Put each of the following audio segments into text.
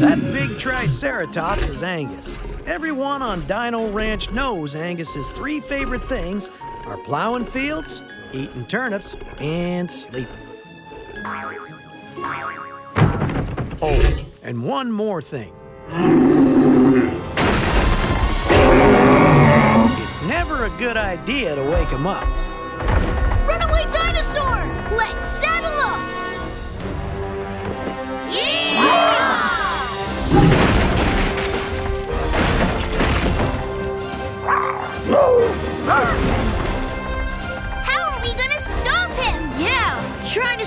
That big Triceratops is Angus. Everyone on Dino Ranch knows Angus's three favorite things are plowing fields, eating turnips, and sleeping. Oh, and one more thing. It's never a good idea to wake him up.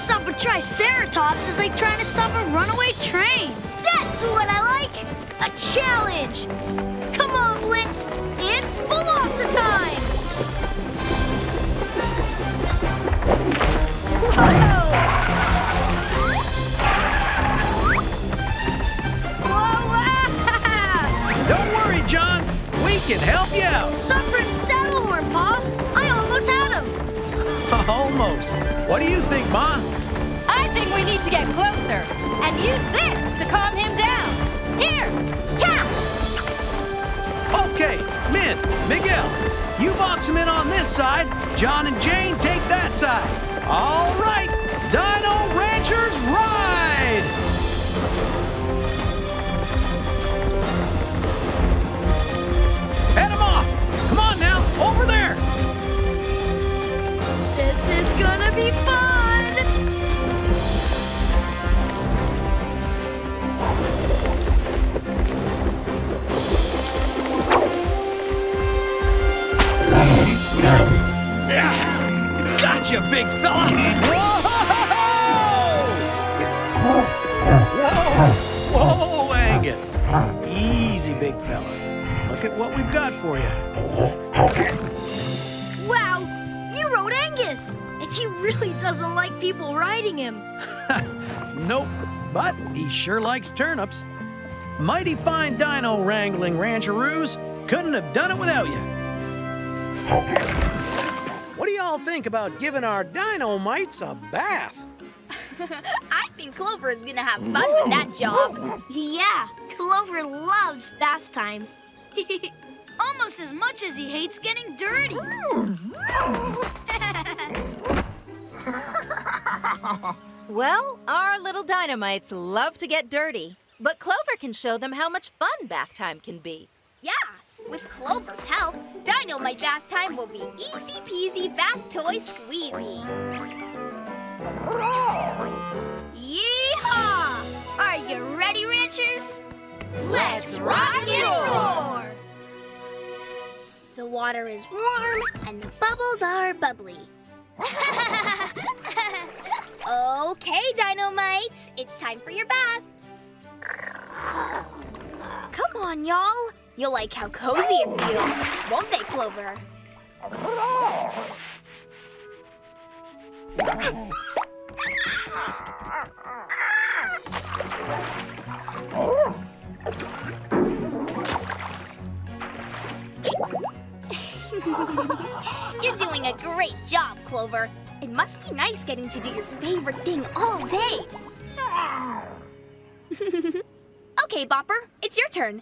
Stop a Triceratops is like trying to stop a runaway train. That's what I like! A challenge! Come on, Blitz! It's Velocitime! Whoa! Whoa! Don't worry, John. We can help you out. Suffering Almost. What do you think, Ma? I think we need to get closer and use this to calm him down. Here, catch! Okay, Min, Miguel, you box him in on this side. John and Jane take that side. All right, Dino Ranchers ride! Head him off! Come on now, over there! Gonna be fun! Gotcha, big fella! Whoa! Whoa, Angus! Easy, big fella. Look at what we've got for you. Wow, you rode Angus! And he really doesn't like people riding him. Nope, but he sure likes turnips. Mighty fine dino wrangling, rancheroos. Couldn't have done it without you. What do y'all think about giving our dino-mites a bath? I think Clover is gonna have fun with that job. Yeah, Clover loves bath time. Almost as much as he hates getting dirty. Well, our little dynamites love to get dirty, but Clover can show them how much fun bath time can be. Yeah, with Clover's help, Dynamite bath time will be easy peasy bath toy squeezy. Yeehaw! Are you ready, Ranchers? Let's rock and roar! The water is warm and the bubbles are bubbly. Okay, Dynamites, it's time for your bath. Come on, y'all. You'll like how cozy it feels, won't they, Clover? You're doing a great job, Clover. It must be nice getting to do your favorite thing all day. okay, Bopper, it's your turn.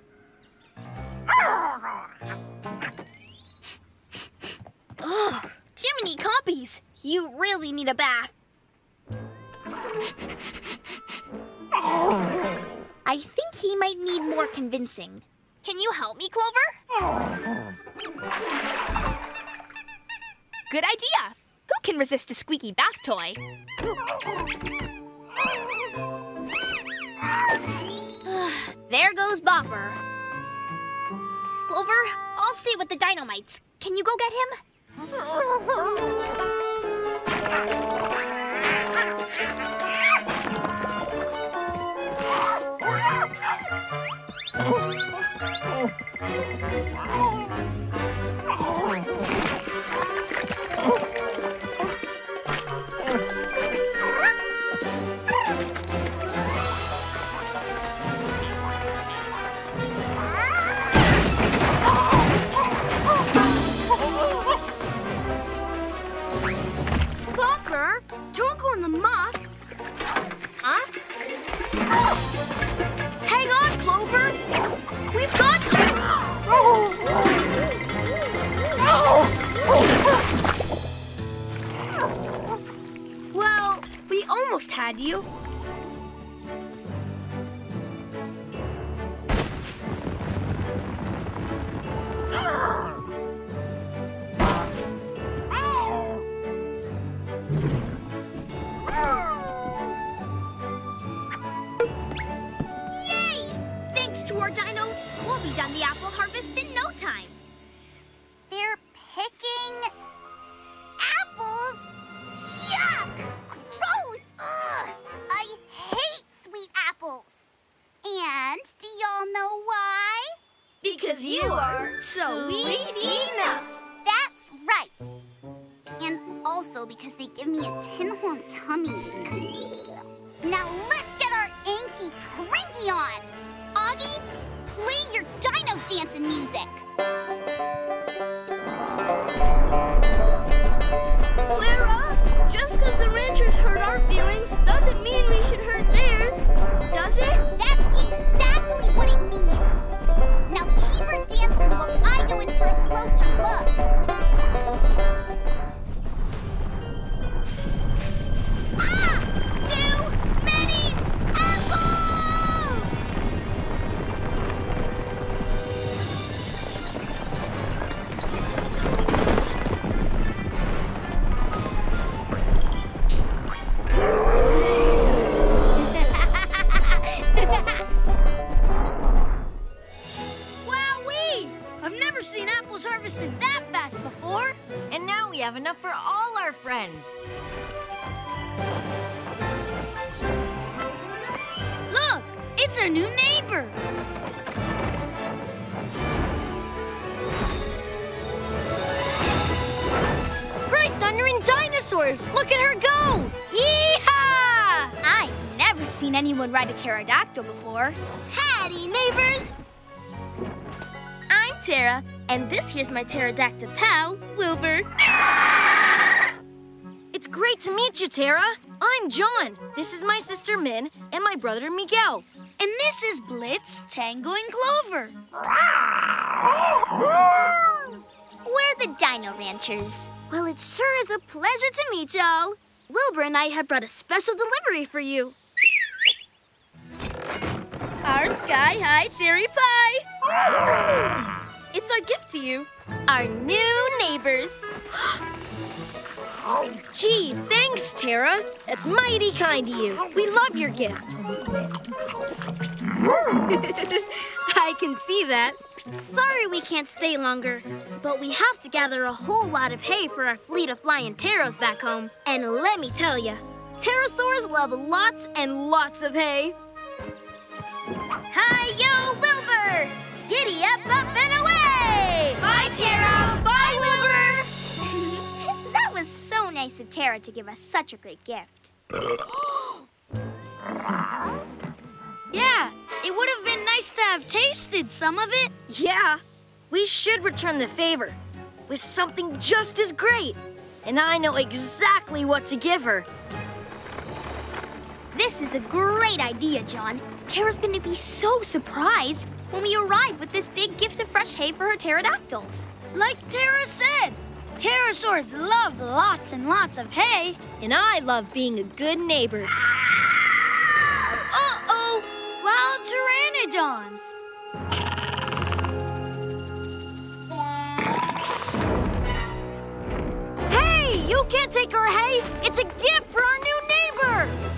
Ugh, Jiminy Compies, you really need a bath. I think he might need more convincing. Can you help me, Clover? Good idea. Who can resist a squeaky bath toy? there goes Bopper. Clover, I'll stay with the dynamites. Can you go get him? Bopper, had you. You are sweet enough. That's right. And also because they give me a tin horn tummy ache. Now let's get our Anky Pranky on. Augie, play your dino dancing music. Our. Look, it's our new neighbor. Great thundering dinosaurs! Look at her go! Yeehaw! I've never seen anyone ride a pterodactyl before. Howdy, neighbors! I'm Tara, and this here's my pterodactyl pal, Wilbur. Great to meet you, Tara. I'm John. This is my sister Min and my brother Miguel. And this is Blitz, Tango, and Clover. We're the Dino Ranchers. Well, it sure is a pleasure to meet y'all. Wilbur and I have brought a special delivery for you. Our sky high cherry pie. It's our gift to you. Our new neighbors. Gee, thanks, Tara. That's mighty kind of you. We love your gift. I can see that. Sorry we can't stay longer, but we have to gather a whole lot of hay for our fleet of flying pteros back home. And let me tell you, pterosaurs love lots and lots of hay. Hi, yo, Wilbur! Giddy up, up, and away! Bye, Tara. Bye, Wilbur. that was so nice of Tara to give us such a great gift. Yeah, it would have been nice to have tasted some of it. Yeah, we should return the favor with something just as great. And I know exactly what to give her. This is a great idea, John. Tara's gonna be so surprised when we arrive with this big gift of fresh hay for her pterodactyls. Like Tara said, pterosaurs love lots and lots of hay. And I love being a good neighbor. Uh-oh! Wild pteranodons! Hey! You can't take our hay! It's a gift for our new neighbor!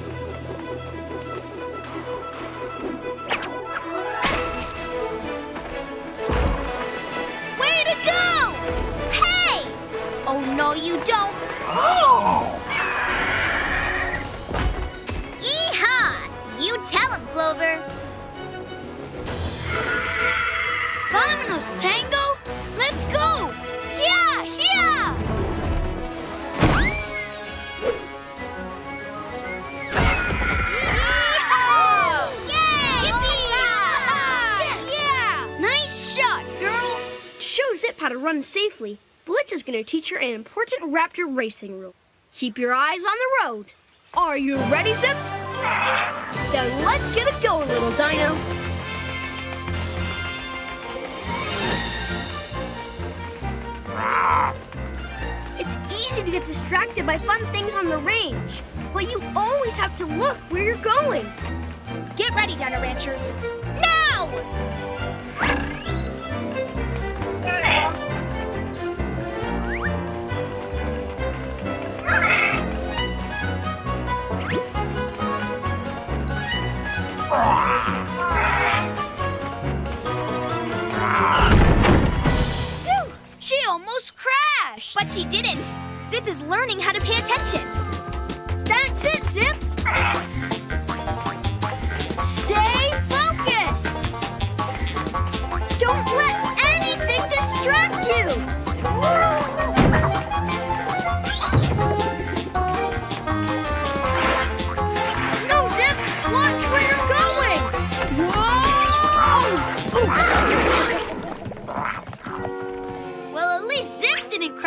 No, you don't. Oh! Yeehaw! You tell him, Clover. Vámonos, Tango! Let's go! Yeah, yeah! Yay! Yeah! Nice shot, girl! To show Zip how to run safely, Is going to teach her an important raptor racing rule. Keep your eyes on the road. Are you ready, Zip? Then let's get it going, little dino. It's easy to get distracted by fun things on the range, but you always have to look where you're going. Get ready, Dino Ranchers. Now! But she didn't. Zip is learning how to pay attention. That's it, Zip. Stay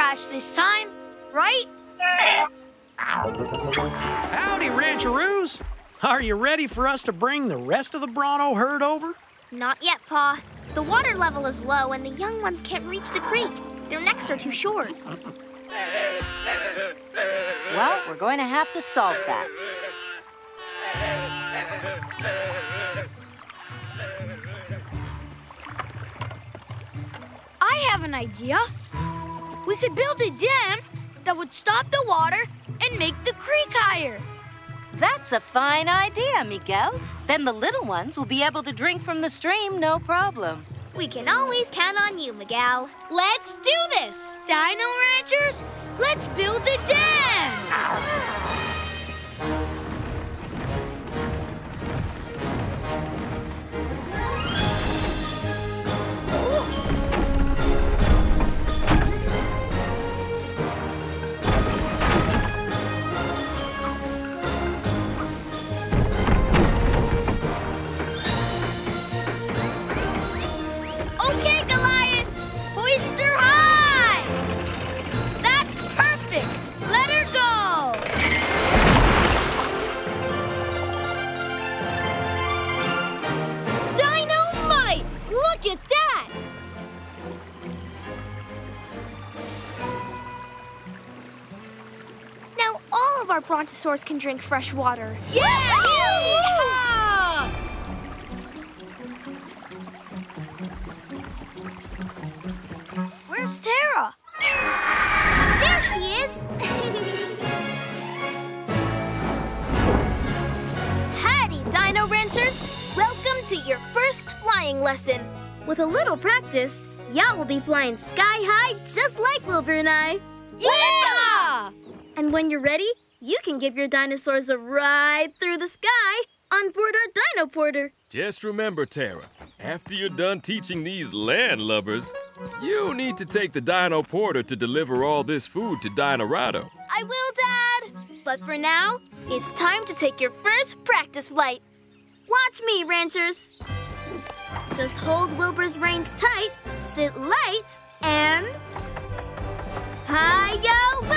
crash this time, right? Howdy, rancheroos. Are you ready for us to bring the rest of the Bronto herd over? Not yet, Pa. The water level is low and the young ones can't reach the creek. Their necks are too short. Well, we're going to have to solve that. I have an idea. We could build a dam that would stop the water and make the creek higher. That's a fine idea, Miguel. Then the little ones will be able to drink from the stream, no problem. We can always count on you, Miguel. Let's do this! Dino Ranchers, let's build a dam! Brontosaurs can drink fresh water. Yeah! Where's Tara? There she is! Howdy, Dino Ranchers! Welcome to your first flying lesson. With a little practice, y'all will be flying sky high just like Wilbur and I. Yeah! And when you're ready, you can give your dinosaurs a ride through the sky on board our Dino Porter. Just remember, Tara, after you're done teaching these landlubbers, you need to take the Dino Porter to deliver all this food to Dinorado. I will, Dad! But for now, it's time to take your first practice flight. Watch me, Ranchers. Just hold Wilbur's reins tight, sit light, and... Hi-yo,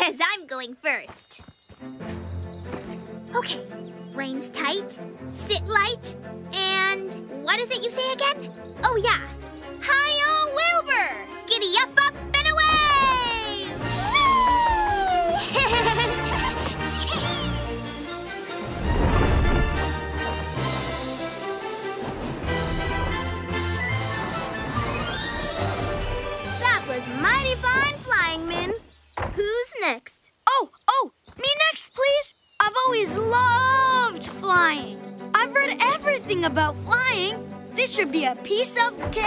says I'm going first. Okay, reins tight, sit light, and what is it you say again? Oh, yeah. Hi-yo, Wilbur! Giddy up, up, and away! next? Oh, oh, me next, please. I've always loved flying. I've read everything about flying. This should be a piece of cake.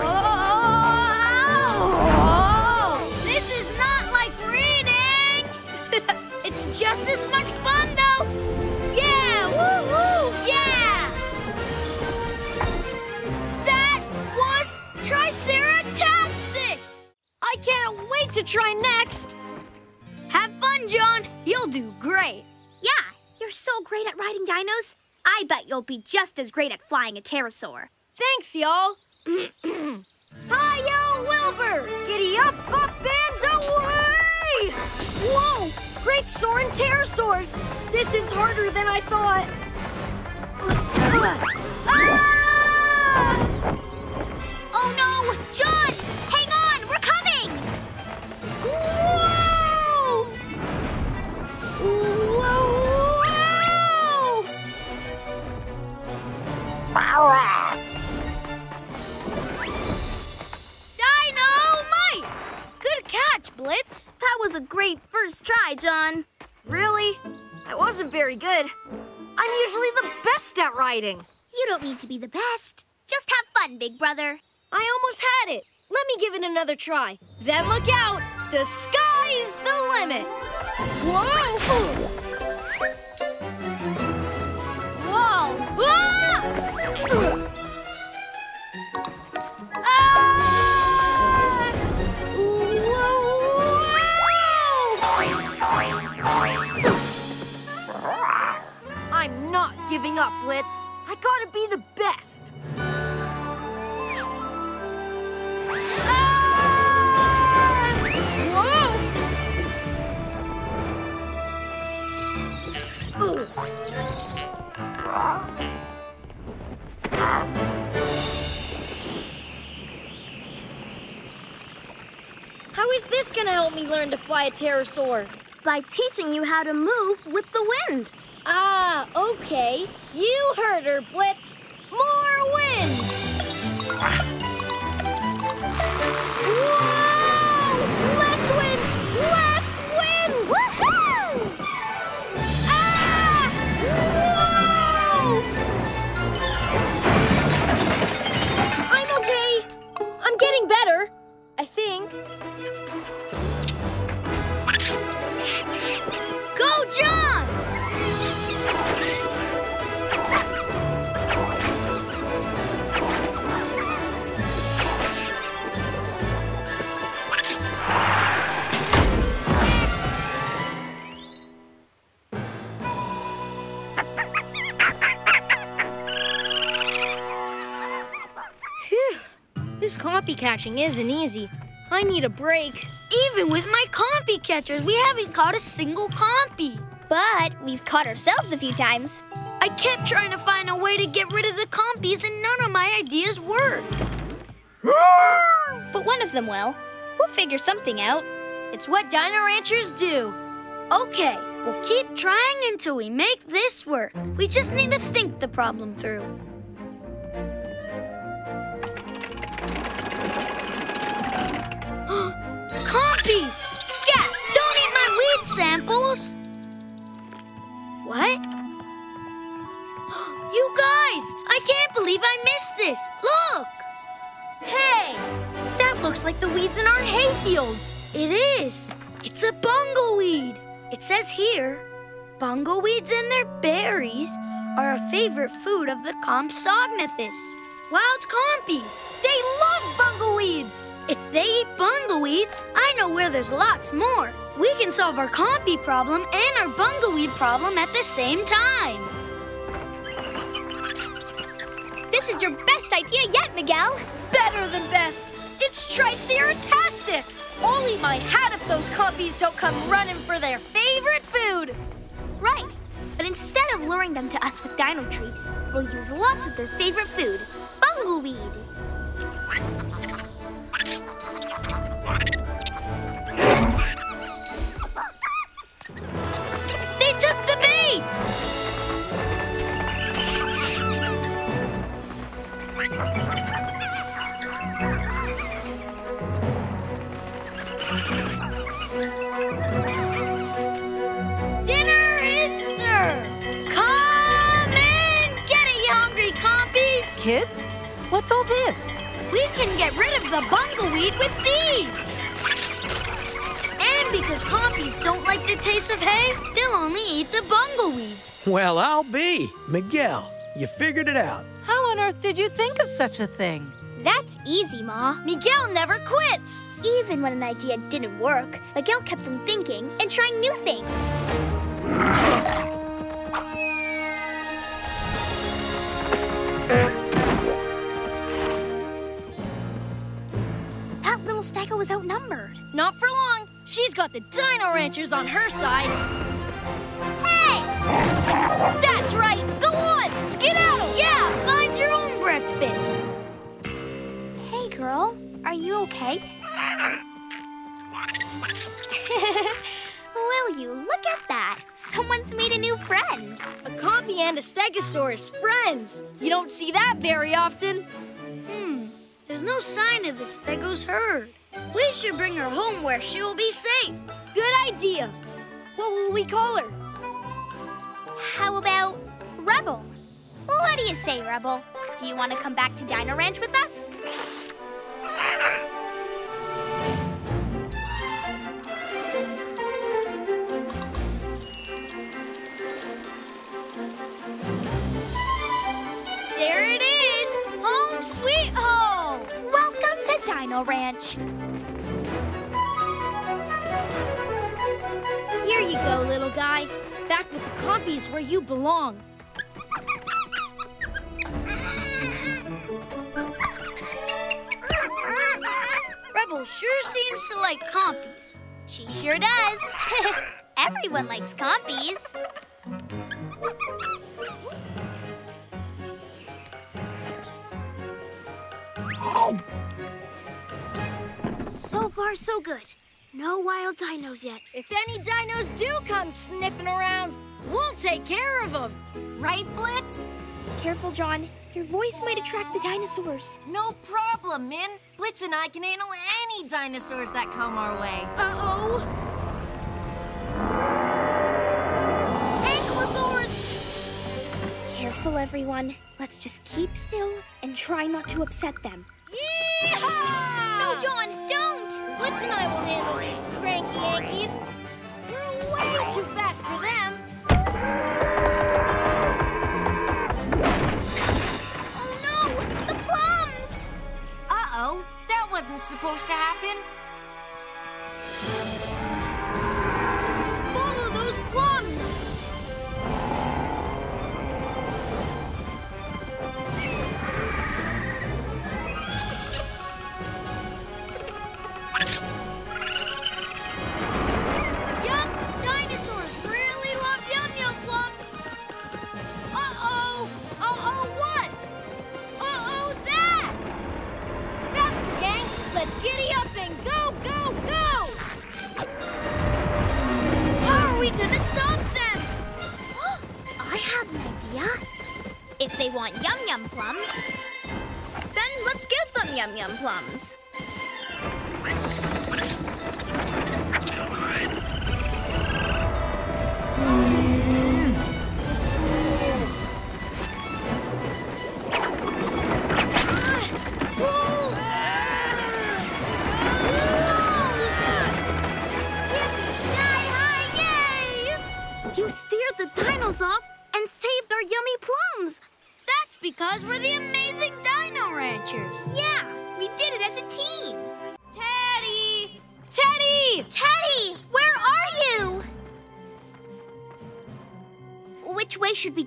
Whoa! This is not like reading. it's just as much try next. Have fun, John. You'll do great. Yeah, you're so great at riding dinos. I bet you'll be just as great at flying a pterosaur. Thanks, y'all. Hi-yo, Wilbur! Giddy up, up, and away! Whoa! Great soaring pterosaurs! This is harder than I thought. Ah! Oh no! John! Very good. I'm usually the best at riding. You don't need to be the best. Just have fun, big brother. I almost had it. Let me give it another try. Then look out. The sky's the limit. Whoa! Whoa! Giving up, Blitz. I gotta be the best. How is this gonna help me learn to fly a pterosaur? By teaching you how to move with the wind. Ah, okay. You heard her, Blitz. More wind! Whoa! Less wind! Less wind! Ah! I'm okay. I'm getting better. Compy catching isn't easy. I need a break. Even with my compy catchers, we haven't caught a single compy. But we've caught ourselves a few times. I kept trying to find a way to get rid of the compies, and none of my ideas worked. But one of them will. We'll figure something out. It's what Dino Ranchers do. Okay, we'll keep trying until we make this work. We just need to think the problem through. Compies! Scat! Don't eat my weed samples! What? You guys! I can't believe I missed this! Look! Hey! That looks like the weeds in our hayfield. It is! It's a bungoweed! It says here, bungoweeds and their berries are a favorite food of the Compsognathus. Wild compies! They love bumbleweeds. If they eat bungoweeds, I know where there's lots more. We can solve our compy problem and our bungoweed problem at the same time. This is your best idea yet, Miguel. Better than best. It's Triceratastic. I'll eat my hat if those compies don't come running for their favorite food. Right. But instead of luring them to us with dino treats, we'll use lots of their favorite food, bungleweed. They took the bait! Dinner is served. Come get it, you hungry! Kids, what's all this? We can get rid of the bungleweed with these! And because compies don't like the taste of hay, they'll only eat the bungleweeds. Well, I'll be. Miguel, you figured it out. How on earth did you think of such a thing? That's easy, Ma. Miguel never quits. Even when an idea didn't work, Miguel kept on thinking and trying new things. Was outnumbered. Not for long. She's got the Dino Ranchers on her side. Hey! That's right. Go on. Skedaddle. Yeah, find your own breakfast. Hey, girl. Are you okay? Will you look at that? Someone's made a new friend. A compy and a Stegosaurus, friends. You don't see that very often. Hmm, there's no sign of the Stegos herd. We should bring her home where she will be safe. Good idea. What will we call her? How about Rebel? What do you say, Rebel? Do you want to come back to Dino Ranch with us? There it is! Home sweet home! Welcome to Dino Ranch. Go, little guy. Back with the Compies where you belong. Rebel sure seems to like compies. She sure does. Everyone likes compies. So far, so good. No wild dinos yet. If any dinos do come sniffing around, we'll take care of them. Right, Blitz? Careful, John. Your voice might attract the dinosaurs. No problem, Min. Blitz and I can handle any dinosaurs that come our way. Uh-oh. Ankylosaurus! Careful, everyone. Let's just keep still and try not to upset them. Yeehaw! No, John! Blitz and I will handle these cranky Ankies. You're way too fast for them. Oh no! The plums! Uh-oh, that wasn't supposed to happen. They want yum yum plums, then let's give them yum yum plums. Sky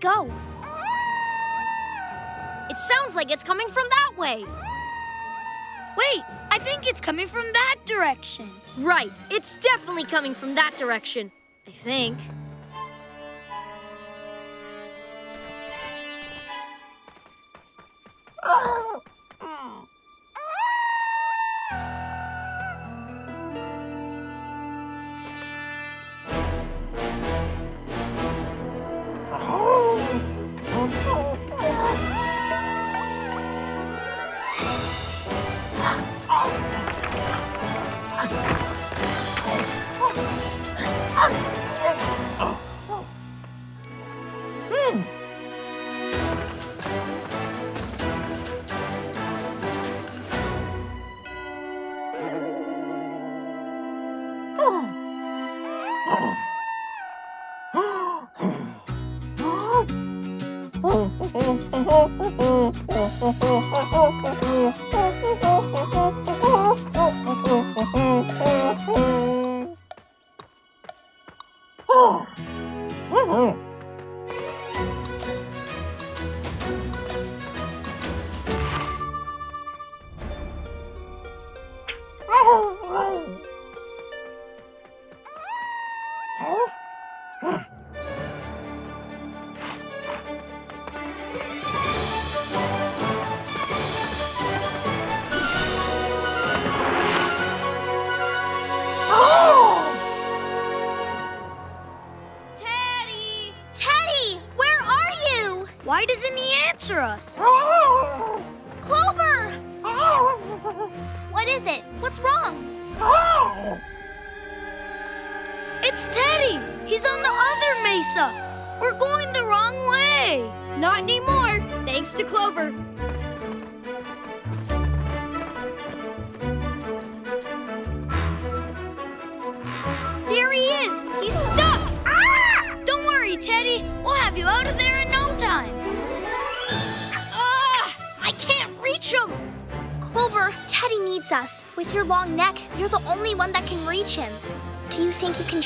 go? It sounds like it's coming from that way. Wait, I think it's coming from that direction. Right, it's definitely coming from that direction. I think.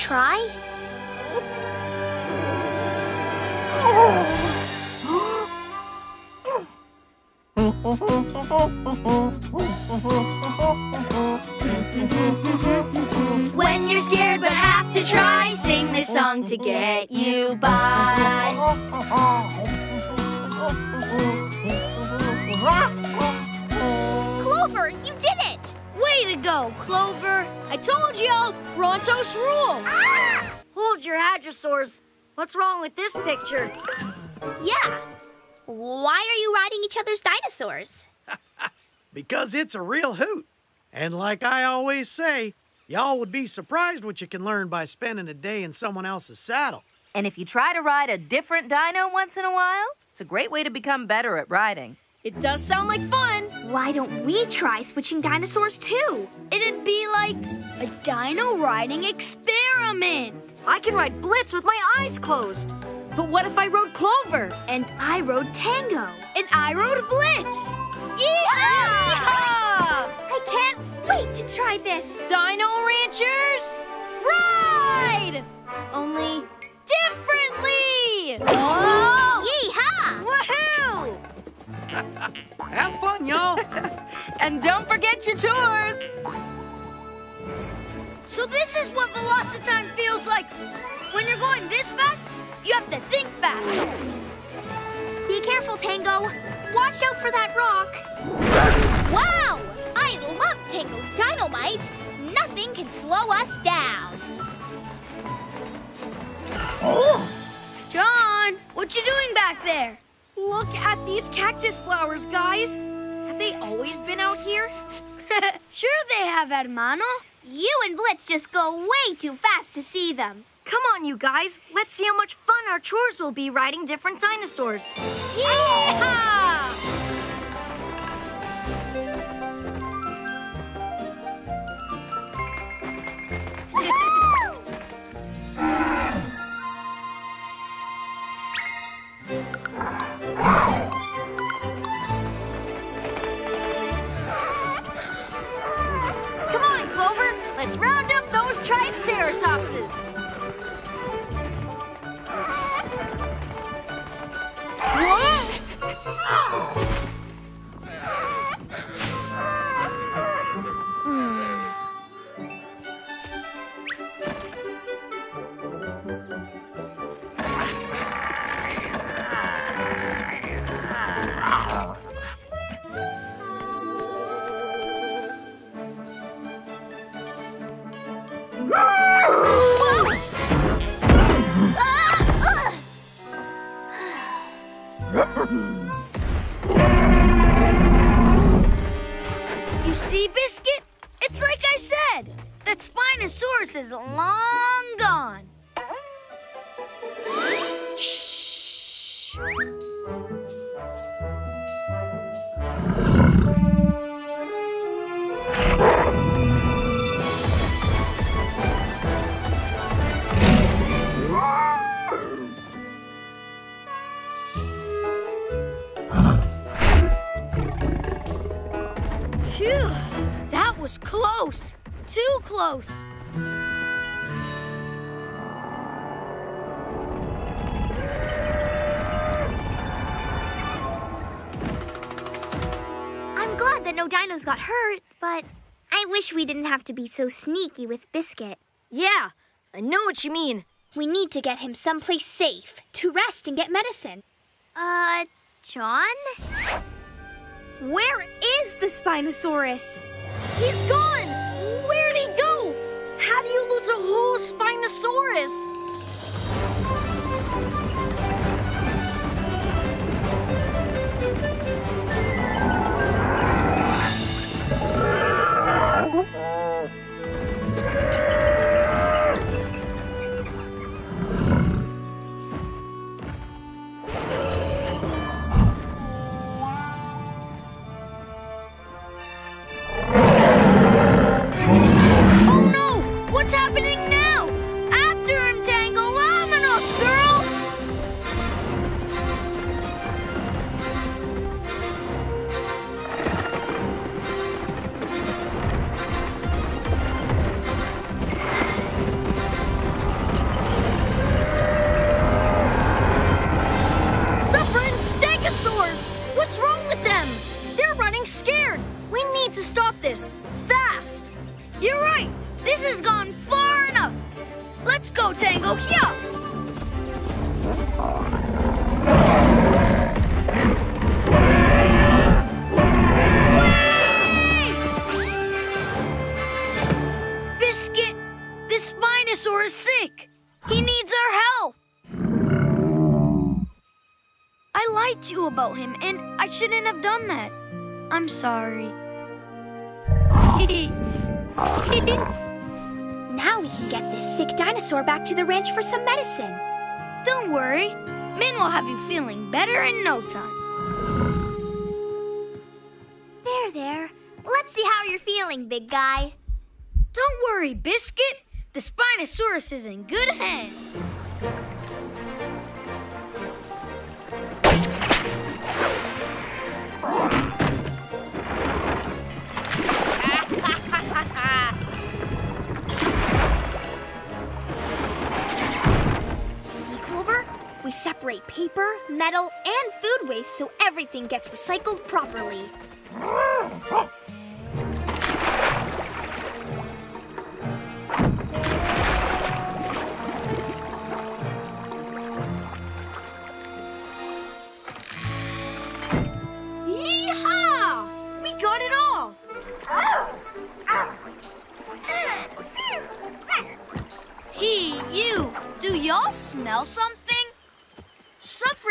Try? Brontos rule! Hold your hadrosaurs. What's wrong with this picture? Yeah. Why are you riding each other's dinosaurs? Because it's a real hoot. And like I always say, y'all would be surprised what you can learn by spending a day in someone else's saddle. And if you try to ride a different dino once in a while, it's a great way to become better at riding. It does sound like fun. Why don't we try switching dinosaurs too? It'd be like a dino riding experiment. I can ride Blitz with my eyes closed. But what if I rode Clover? And I rode Tango. And I rode Blitz! Yeehaw! I can't wait to try this. Dino Ranchers, ride! Only differently! Oh! Yeehaw! Woohoo! Have fun, y'all. And don't forget your chores. So this is what Velocitime feels like. When you're going this fast, you have to think fast. Be careful, Tango. Watch out for that rock. Wow! I love Tango's dynamite. Nothing can slow us down. Oh. John, what you doing back there? Look at these cactus flowers, guys. Have they always been out here? sure they have, hermano. You and Blitz just go way too fast to see them. Come on, you guys. Let's see how much fun our chores will be riding different dinosaurs. Yeehaw! Come those Triceratopses. You that no dinos got hurt, but I wish we didn't have to be so sneaky with Biscuit. Yeah, I know what you mean. We need to get him someplace safe to rest and get medicine. Uh, Jon? Where is the Spinosaurus? He's gone! Where'd he go? How do you lose a whole Spinosaurus? Back to the ranch for some medicine. Don't worry. Min will have you feeling better in no time. There, there. Let's see how you're feeling, big guy. Don't worry, Biscuit. The Spinosaurus is in good hands. Separate paper, metal, and food waste so everything gets recycled properly. Yeehaw! We got it all. Hey, you. Do y'all smell something?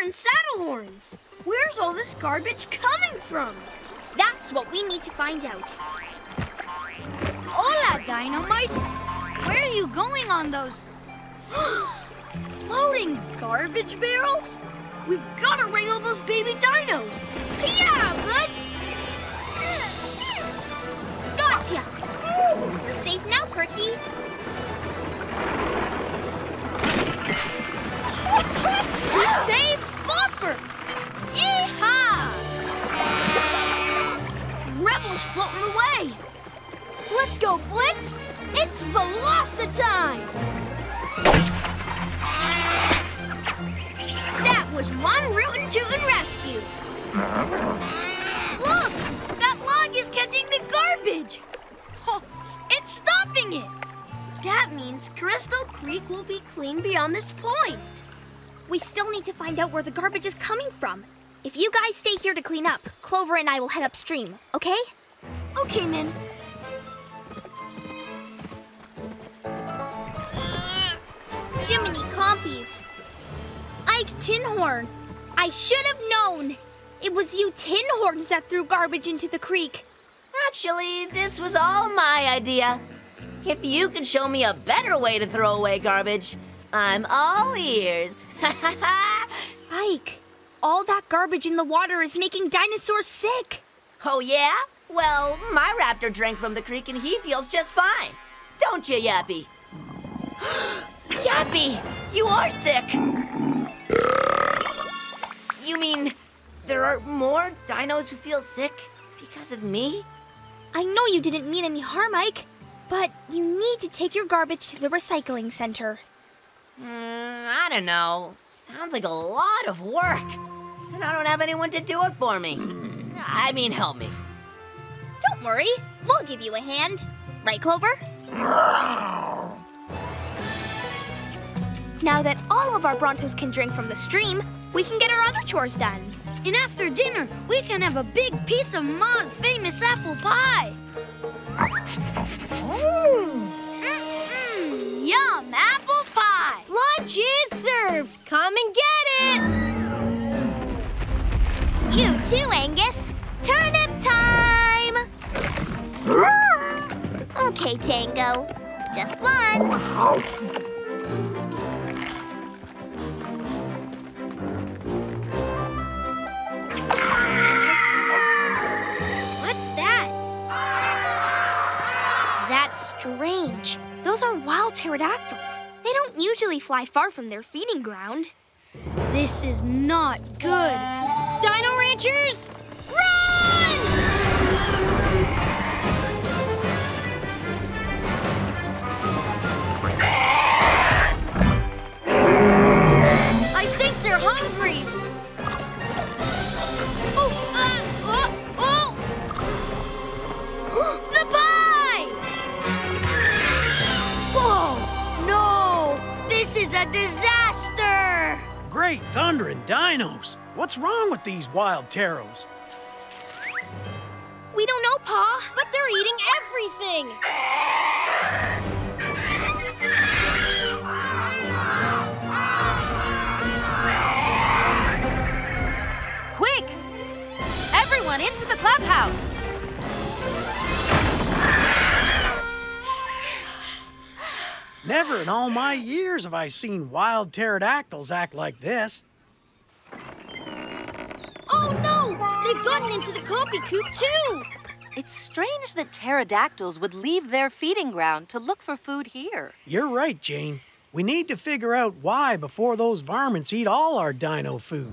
Suffering saddle horns. Where's all this garbage coming from? That's what we need to find out. Hola, Dynamites. Where are you going on those floating garbage barrels? We've got to wrangle those baby dinos. Yeah, let's. Gotcha! You're safe now, Perky. We saved floating away. Let's go, Blitz. It's Velocitime. That was one rootin' tootin' rescue. Look, that log is catching the garbage. Oh, it's stopping it. That means Crystal Creek will be clean beyond this point. We still need to find out where the garbage is coming from. If you guys stay here to clean up, Clover and I will head upstream, okay? Okay, Min. Jiminy Compies. Ike Tinhorn. I should have known. It was you Tinhorns that threw garbage into the creek. Actually, this was all my idea. If you could show me a better way to throw away garbage, I'm all ears. Ike, all that garbage in the water is making dinosaurs sick. oh, yeah? Well, my raptor drank from the creek and he feels just fine. Don't you, Yappy? Yappy, you are sick. You mean there are more dinos who feel sick because of me? I know you didn't mean any harm, Ike, but you need to take your garbage to the recycling center. Mm, I don't know. Sounds like a lot of work. And I don't have anyone to do it for me. I mean, help me. Don't worry, we'll give you a hand. Right, Clover? Now that all of our Brontos can drink from the stream, we can get our other chores done. And after dinner, we can have a big piece of Ma's famous apple pie. Mm-mm, yum, apple pie. Lunch is served. Come and get it. You too, Angus. Okay, Tango. Just one. What's that? That's strange. Those are wild pterodactyls. They don't usually fly far from their feeding ground. This is not good. Dino Ranchers, a disaster! Great thunder and dinos! What's wrong with these wild pteros? We don't know, Pa. But they're eating everything. Quick! Everyone into the clubhouse! Never in all my years have I seen wild pterodactyls act like this. Oh no! They've gotten into the compy coop too. It's strange that pterodactyls would leave their feeding ground to look for food here. You're right, Jane. We need to figure out why before those varmints eat all our dino food.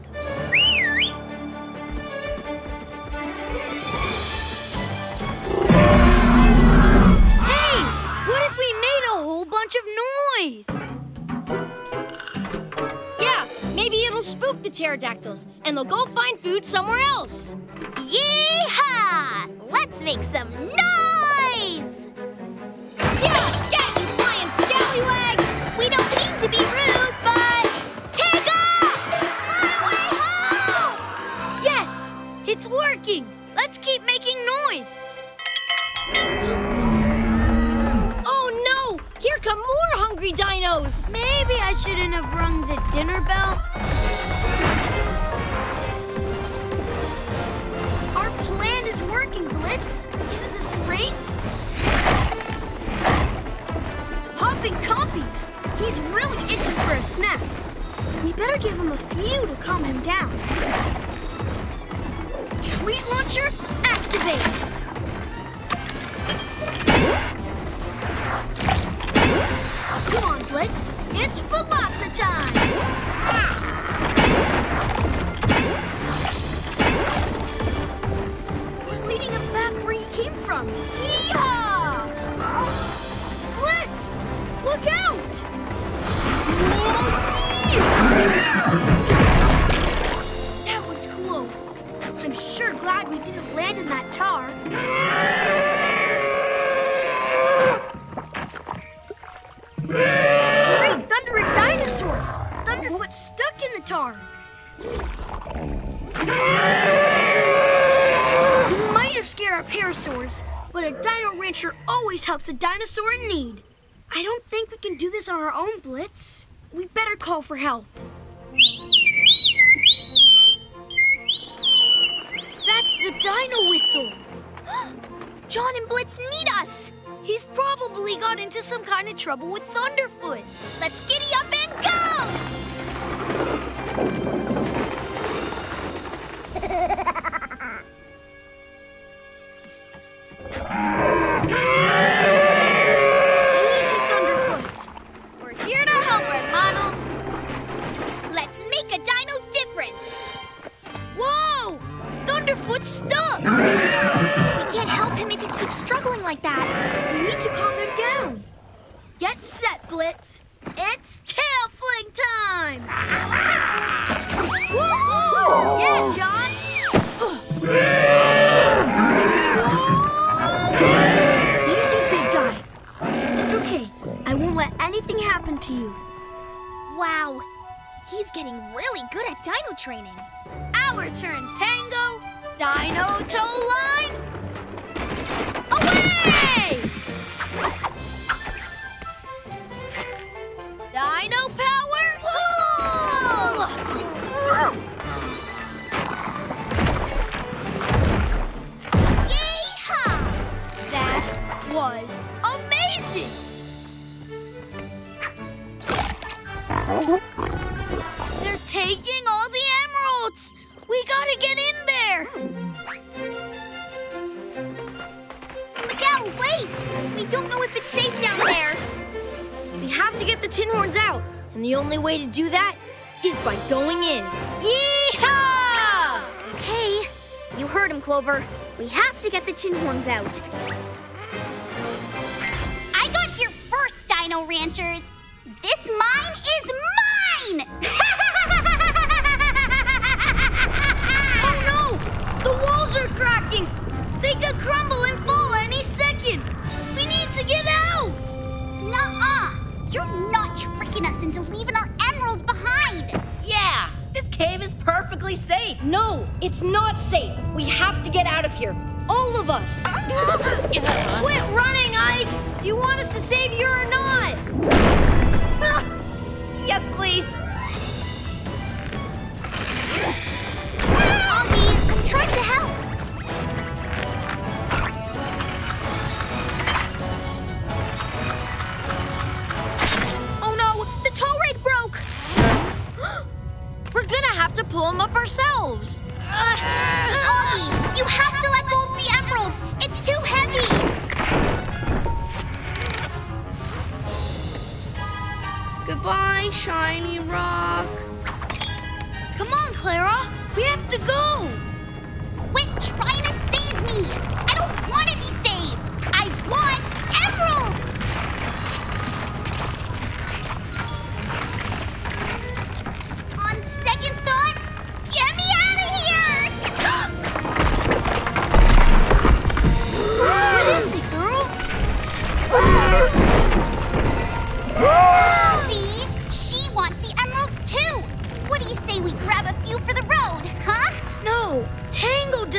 Noise? Yeah, maybe it'll spook the pterodactyls and they'll go find food somewhere else. Yeehaw! Let's make some noise! Yeah, scat, you flying scallywags! We don't mean to be rude, but take off! My way home! Yes! It's working! Let's keep making noise! Come more hungry dinos! Maybe I shouldn't have rung the dinner bell. Our plan is working, Blitz. Isn't this great? Popping compies. He's really itching for a snack. We better give him a few to calm him down. Treat launcher, activate. Blitz. It's Velocitime! We're leading him back where he came from. Yeehaw! Blitz! Look out! That was close. I'm sure glad we didn't land in that tar. Always helps a dinosaur in need. I don't think we can do this on our own, Blitz. We better call for help. That's the dino whistle. Jon and Blitz need us! He's probably got into some kind of trouble with Thunderfoot. Let's giddy up and go! Bill, wait! We don't know if it's safe down there. We have to get the tin horns out, and the only way to do that is by going in. Yeehaw! Okay, you heard him, Clover. We have to get the tin horns out. I got here first, Dino Ranchers. It's not safe. We have to get out of here. All of us. Quit running, Ike! Do you want us to save you or not? yes, please.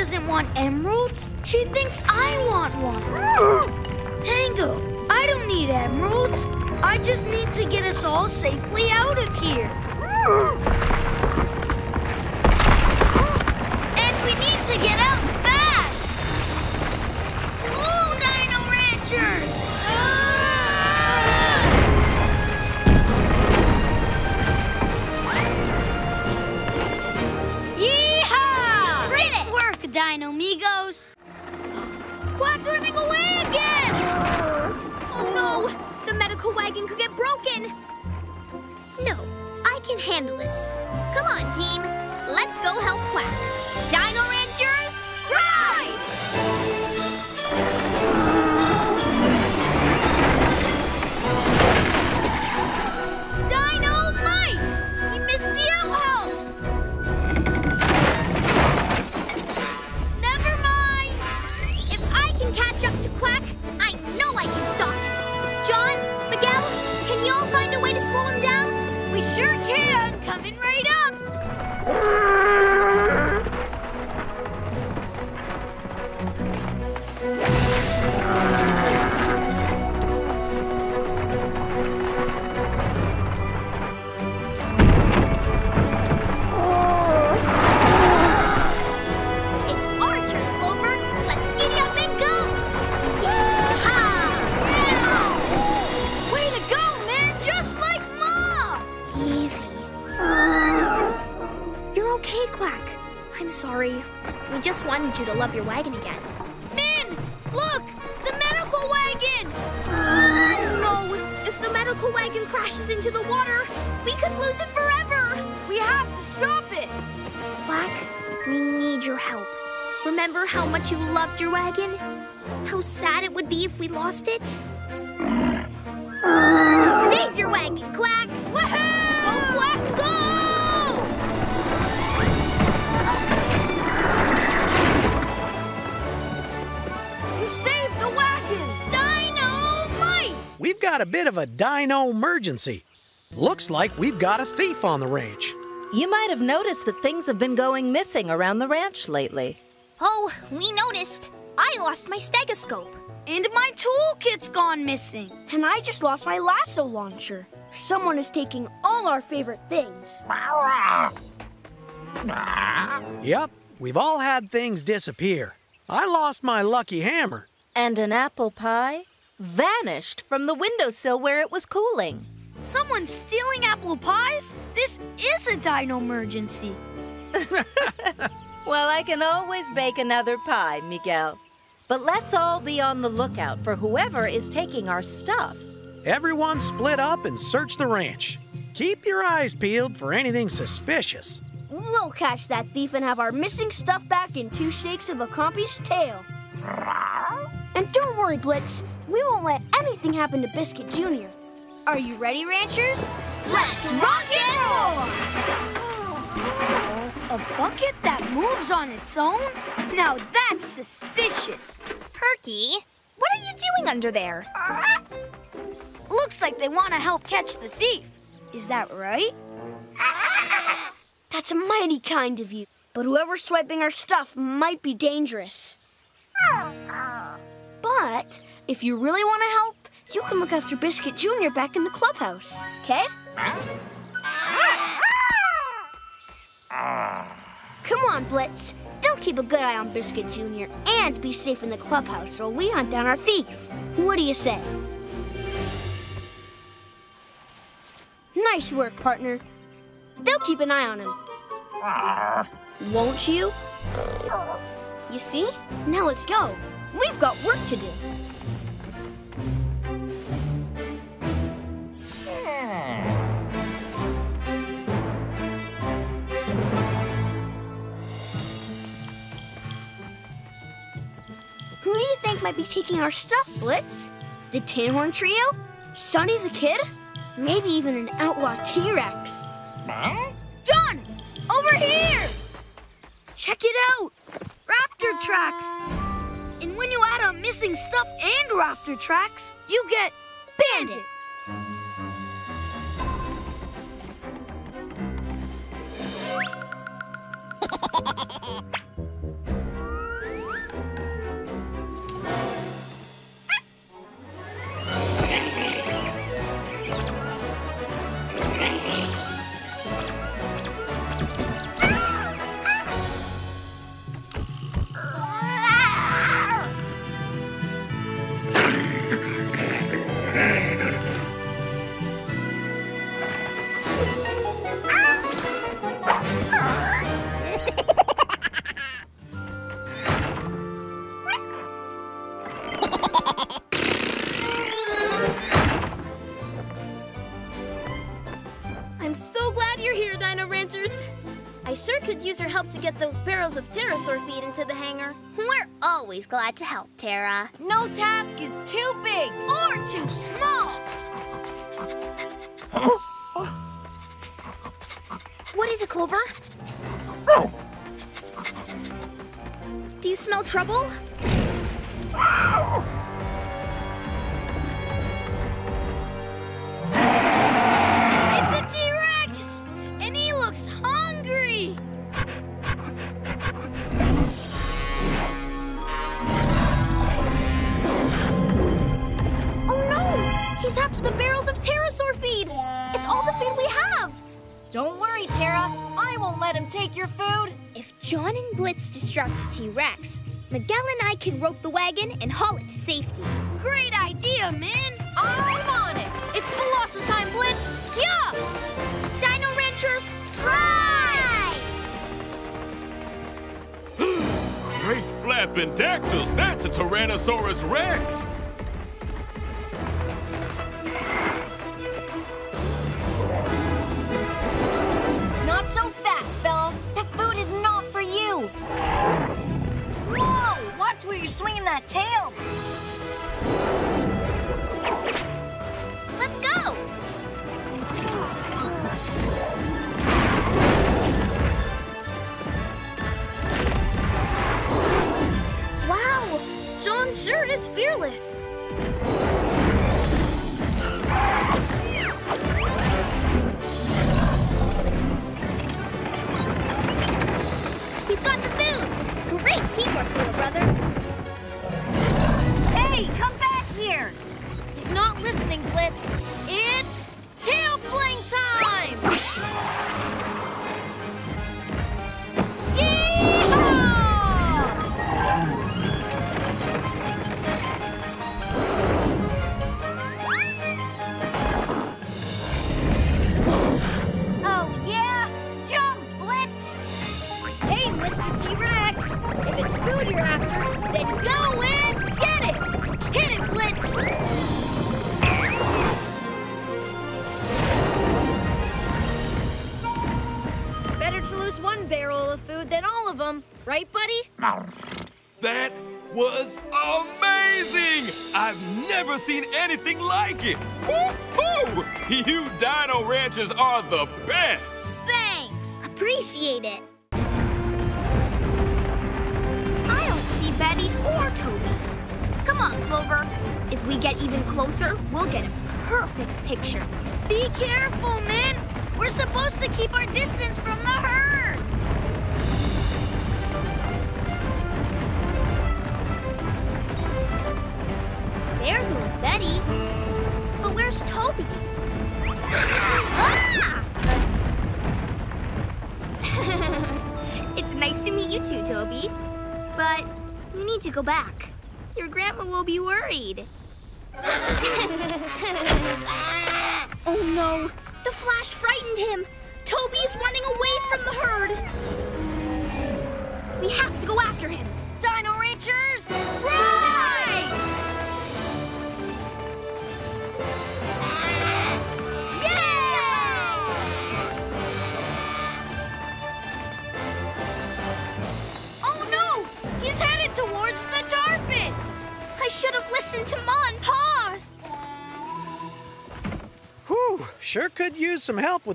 doesn't want emeralds. She thinks I want one. Tango, I don't need emeralds. I just need to get us all safely out of here. your help. Remember how much you loved your wagon? How sad it would be if we lost it? Save your wagon, Quack! Woohoo! Go, Quack, go! You saved the wagon! Dino, Dynamite! We've got a bit of a dino emergency. Looks like we've got a thief on the ranch. You might have noticed that things have been going missing around the ranch lately. Oh, we noticed. I lost my stegoscope. And my toolkit's gone missing. And I just lost my lasso launcher. Someone is taking all our favorite things. Yep, we've all had things disappear. I lost my lucky hammer. And an apple pie vanished from the windowsill where it was cooling. Someone's stealing apple pies? This is a dino emergency. Well, I can always bake another pie, Miguel. But let's all be on the lookout for whoever is taking our stuff. Everyone split up and search the ranch. Keep your eyes peeled for anything suspicious. We'll catch that thief and have our missing stuff back in two shakes of a compy's tail. And don't worry, Blitz. We won't let anything happen to Biscuit Jr. Are you ready, Ranchers? Let's rock and roll! A bucket that moves on its own? Now that's suspicious. Perky, what are you doing under there? Looks like they want to help catch the thief. Is that right? That's mighty kind of you. But whoever's swiping our stuff might be dangerous. But if you really want to help, you can look after Biscuit Jr. back in the clubhouse, okay? Ah. Come on, Blitz. They'll keep a good eye on Biscuit Jr. and be safe in the clubhouse while we hunt down our thief. What do you say? Nice work, partner. They'll keep an eye on him. Ah. Won't you? You see? Now let's go. We've got work to do. Might be taking our stuff, Blitz? The Tin Horn Trio? Sonny the Kid? Maybe even an outlaw T-Rex. Jon! Over here! Check it out! Raptor tracks! And when you add a missing stuff and raptor tracks, you get Bandit! of pterosaur feed into the hangar. We're always glad to help, Tara. No task is too big. Or too small! What is it, Clover? Do you smell trouble? And haul it to safety. Great idea, man! I'm on it. It's Velocitime Blitz! Yeah! Dino Ranchers, fly! Great flapping dactyls. That's a Tyrannosaurus Rex.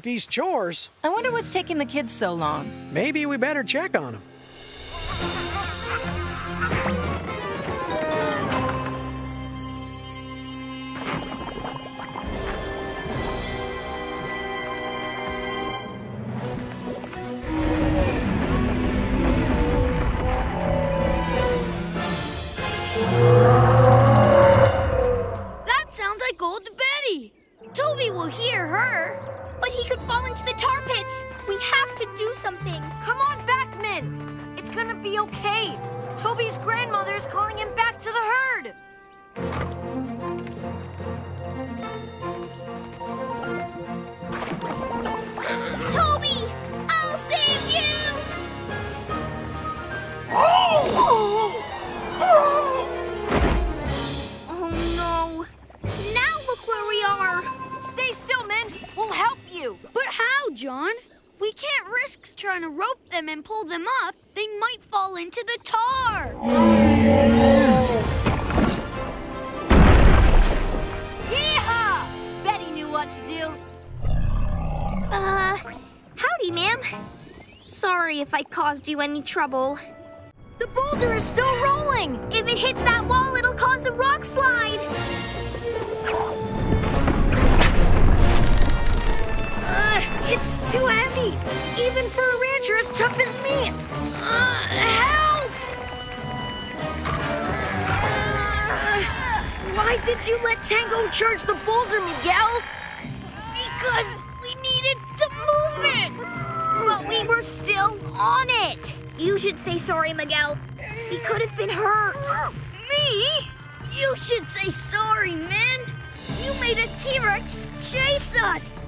these chores. I wonder what's taking the kids so long. Maybe we better check on them. any trouble. The boulder is still rolling! If it hits that wall, it'll cause a rock slide! Uh, it's too heavy, even for a rancher as tough as me! Uh, help! Uh, why did you let Tango charge the boulder, Miguel? You should say sorry, Miguel. He could have been hurt. Me? You should say sorry, man. You made a T-Rex chase us.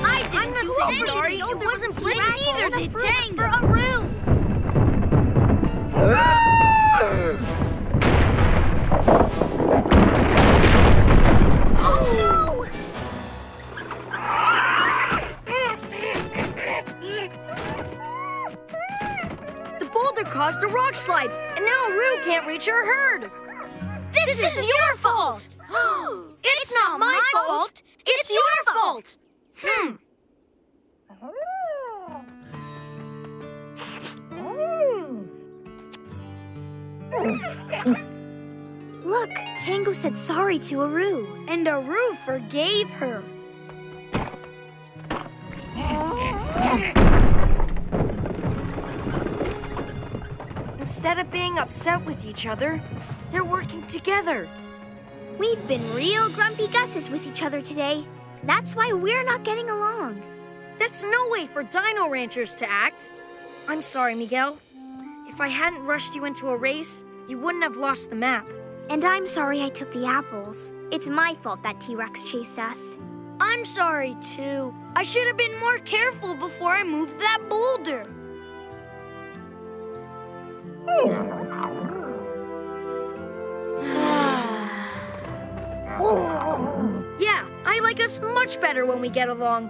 I didn't I'm not saying sorry. It wasn't Blaze's. Either. Did Dang. For a room. Caused a rock slide, and now Roo can't reach her herd. This, this is, is, your fault. it's, it's, not, my fault. fault. It's, it's, your fault. Hmm. Look, Tango said sorry to Aru. And Aru forgave her. Instead of being upset with each other, they're working together. We've been real grumpy gusses with each other today. That's why we're not getting along. That's no way for Dino Ranchers to act. I'm sorry, Miguel. If I hadn't rushed you into a race, you wouldn't have lost the map. And I'm sorry I took the apples. It's my fault that T-Rex chased us. I'm sorry, too. I should have been more careful before I moved that boulder. yeah, I like us much better when we get along.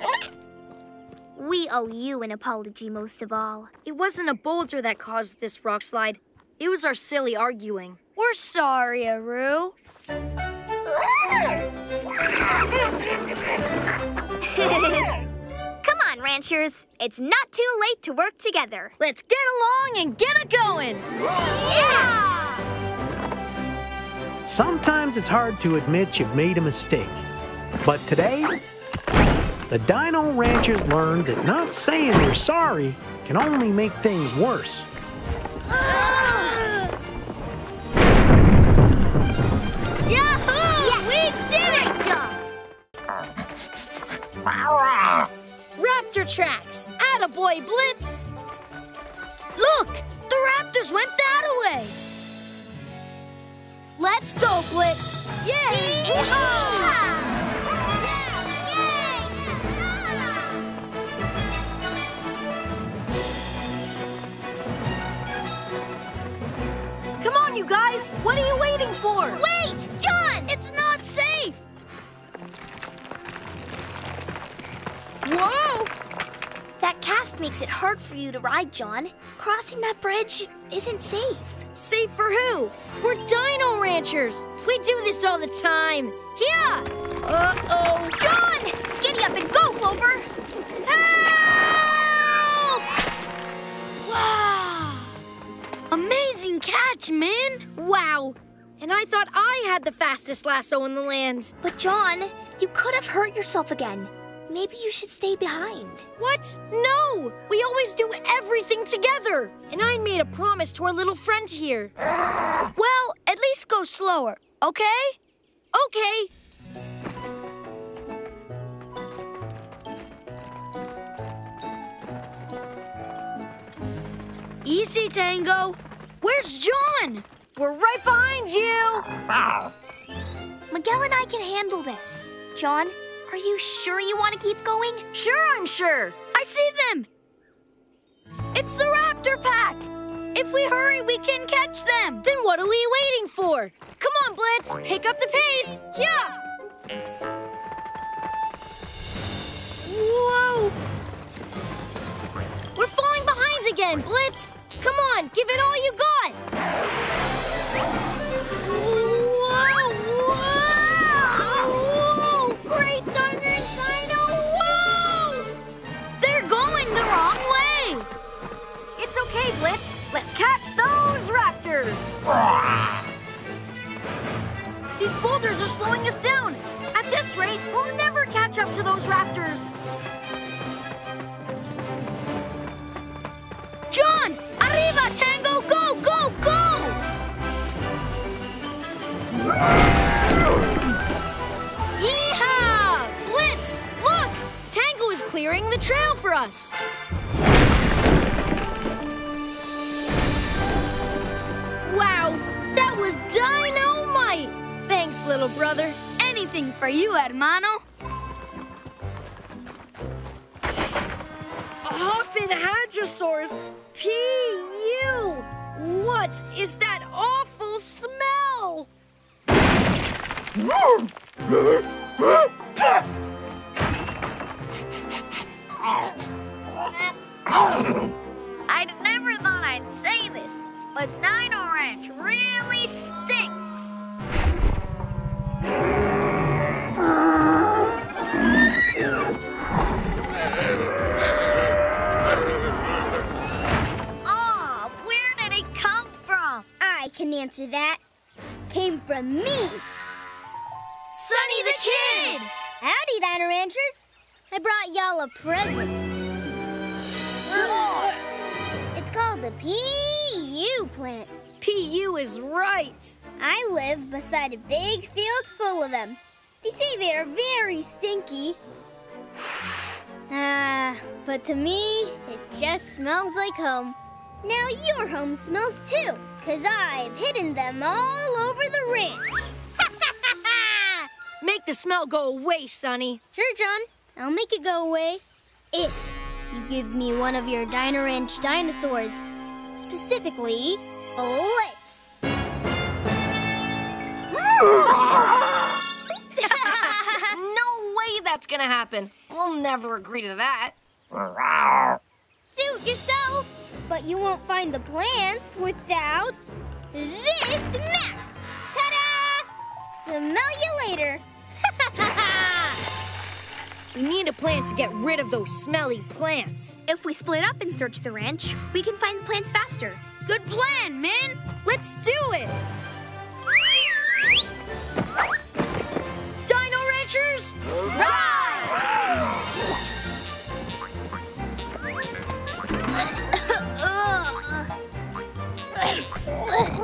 We owe you an apology most of all. It wasn't a boulder that caused this rock slide. It was our silly arguing. We're sorry, Aru. Come on, ranchers. It's not too late to work together. Let's get along and get it going. Yeah! Sometimes it's hard to admit you've made a mistake. But today, the Dino Ranchers learned that not saying you're sorry can only make things worse. Yahoo! Raptor tracks! Attaboy, Blitz! Look! The raptors went that way! Let's go, Blitz! Yay! Yeehaw! Come on, you guys! What are you waiting for? Wait! Jon! It's not safe! Whoa! That cast makes it hard for you to ride, Jon. Crossing that bridge isn't safe. Safe for who? We're dino ranchers. We do this all the time. Yeah! Uh-oh. Jon! Giddy up and go, Clover! Help! Wow! Amazing catch, man! Wow! And I thought I had the fastest lasso in the land. But Jon, you could have hurt yourself again. Maybe you should stay behind. What? No! We always do everything together. And I made a promise to our little friend here. Well, at least go slower, okay? Okay. Easy, Tango. Where's Jon? We're right behind you. Miguel and I can handle this. Jon, are you sure you want to keep going? Sure, I'm sure. I see them. It's the raptor pack. If we hurry, we can catch them. Then what are we waiting for? Come on, Blitz. Pick up the pace. Yeah. Whoa. We're falling behind again, Blitz. Come on, give it all you got. Okay, Blitz. Let's catch those raptors. These boulders are slowing us down. At this rate, we'll never catch up to those raptors. Jon! Arriba, Tango! Go, go, go! Yeehaw! Blitz, look! Tango is clearing the trail for us. Thanks, little brother. Anything for you, hermano. Hoppin' hadrosaurs? P.U. What is that awful smell? I never thought I'd say this, but Dino Ranch really stinks. Aw, oh, where did it come from? I can answer that. Came from me. Sonny the Kid! Howdy, Dino Ranchers. I brought y'all a present. It's called the P.U. plant. PU is right. I live beside a big field full of them. They say they are very stinky. Ah, but to me, it just smells like home. Now your home smells too, because I've hidden them all over the ranch. Make the smell go away, Sonny. Sure, Jon. I'll make it go away if you give me one of your Dino Ranch dinosaurs. Specifically, Blitz. no way that's gonna happen. We'll never agree to that. Suit yourself, but you won't find the plants without this map. Ta-da! Smell you later. We need a plan to get rid of those smelly plants. If we split up and search the ranch, we can find the plants faster. Good plan, man! Let's do it! Dino Ranchers! No